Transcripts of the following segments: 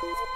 Everybody.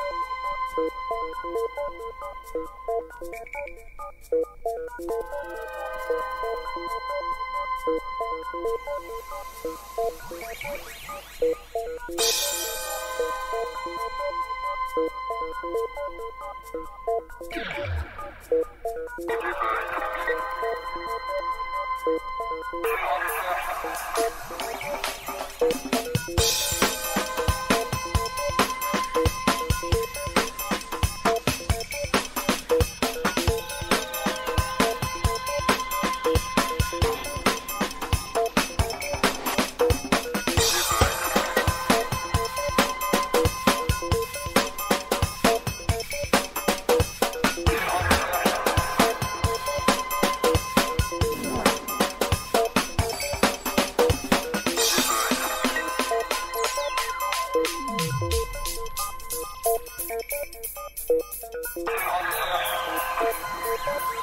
Yeah.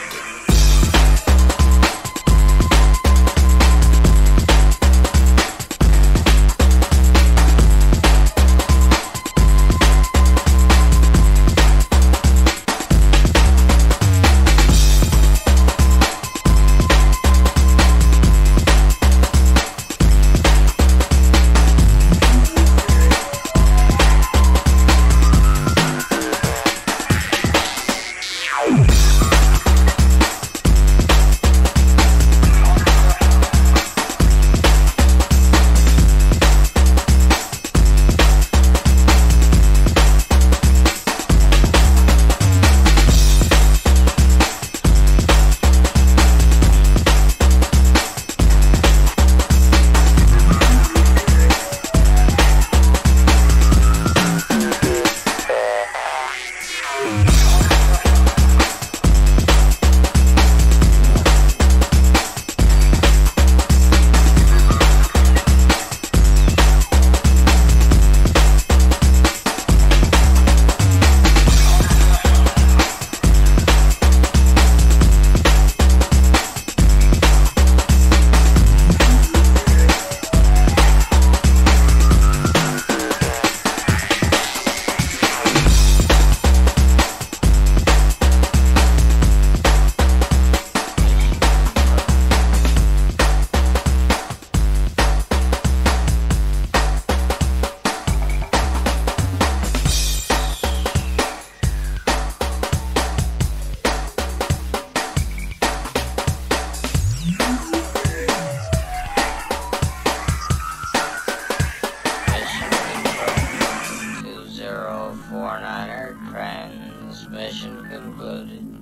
zero four nine transmission concluded.